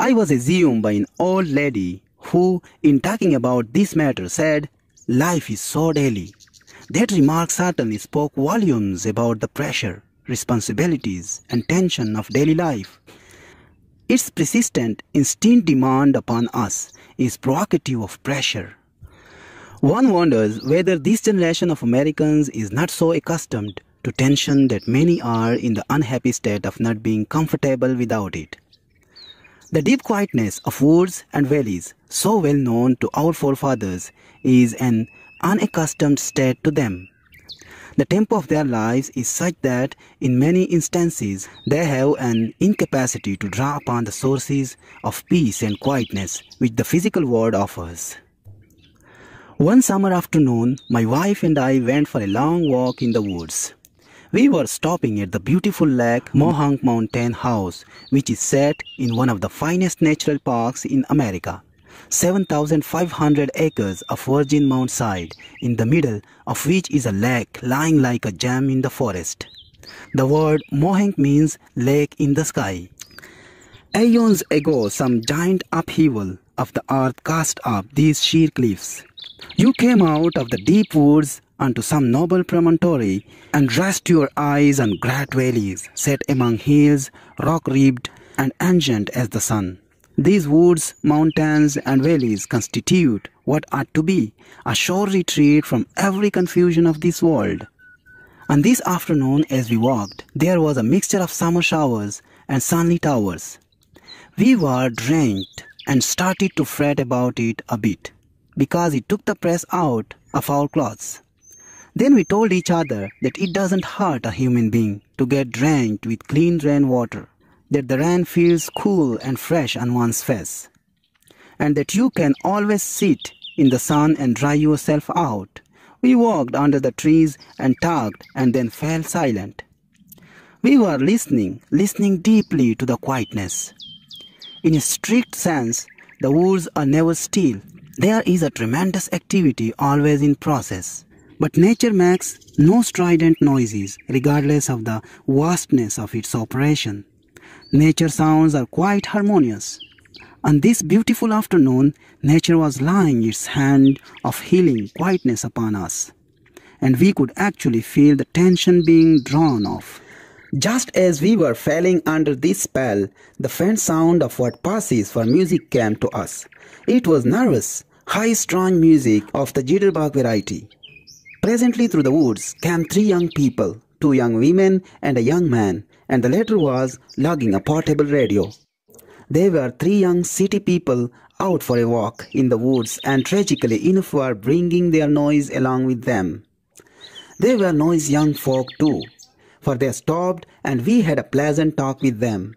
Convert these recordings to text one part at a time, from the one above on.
I was assumed by an old lady who, in talking about this matter, said, Life is so daily. That remark certainly spoke volumes about the pressure, responsibilities, and tension of daily life. Its persistent, instinct demand upon us is provocative of pressure. One wonders whether this generation of Americans is not so accustomed to tension that many are in the unhappy state of not being comfortable without it. The deep quietness of woods and valleys, so well known to our forefathers, is an unaccustomed state to them. The tempo of their lives is such that in many instances they have an incapacity to draw upon the sources of peace and quietness which the physical world offers. One summer afternoon, my wife and I went for a long walk in the woods. We were stopping at the beautiful lake Mohonk Mountain House, which is set in one of the finest natural parks in America. 7,500 acres of virgin mountainside, in the middle of which is a lake lying like a gem in the forest. The word Mohonk means lake in the sky. Aeons ago, some giant upheaval of the earth cast up these sheer cliffs. You came out of the deep woods unto some noble promontory, and rest your eyes on great valleys set among hills, rock-ribbed and ancient as the sun. These woods, mountains, and valleys constitute what ought to be a sure retreat from every confusion of this world. And this afternoon, as we walked, there was a mixture of summer showers and sunlit hours. We were drenched and started to fret about it a bit because it took the press out of our clothes. Then we told each other that it doesn't hurt a human being to get drenched with clean rain water, that the rain feels cool and fresh on one's face, and that you can always sit in the sun and dry yourself out. We walked under the trees and talked and then fell silent. We were listening, listening deeply to the quietness. In a strict sense, the woods are never still. There is a tremendous activity always in process. But nature makes no strident noises regardless of the vastness of its operation. Nature sounds are quite harmonious. On this beautiful afternoon, nature was laying its hand of healing quietness upon us, and we could actually feel the tension being drawn off. Just as we were falling under this spell, the faint sound of what passes for music came to us. It was nervous, high-strung music of the jitterbug variety. Presently through the woods came three young people, two young women and a young man, and the latter was lugging a portable radio. They were three young city people out for a walk in the woods and tragically enough were bringing their noise along with them. They were noisy young folk too, for they stopped and we had a pleasant talk with them.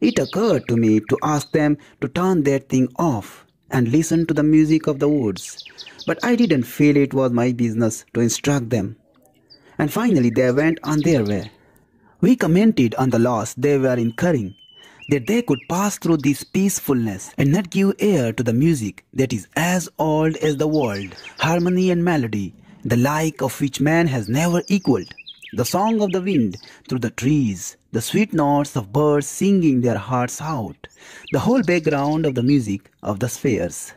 It occurred to me to ask them to turn that thing off and listen to the music of the woods but I didn't feel it was my business to instruct them. And finally they went on their way. We commented on the loss they were incurring, that they could pass through this peacefulness and not give ear to the music that is as old as the world, harmony and melody, the like of which man has never equaled. The song of the wind through the trees, the sweet notes of birds singing their hearts out, the whole background of the music of the spheres.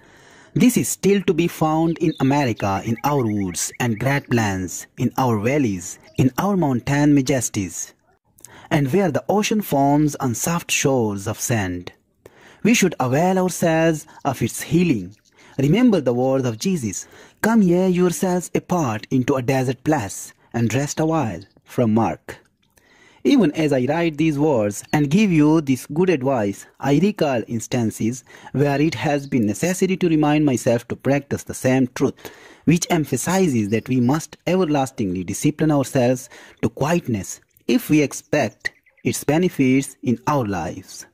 This is still to be found in America, in our woods and great plains, in our valleys, in our mountain majesties, and where the ocean forms on soft shores of sand. We should avail ourselves of its healing. Remember the words of Jesus Come ye yourselves apart into a desert place and rest awhile. From Mark. Even as I write these words and give you this good advice, I recall instances where it has been necessary to remind myself to practice the same truth, which emphasizes that we must everlastingly discipline ourselves to quietness if we expect its benefits in our lives.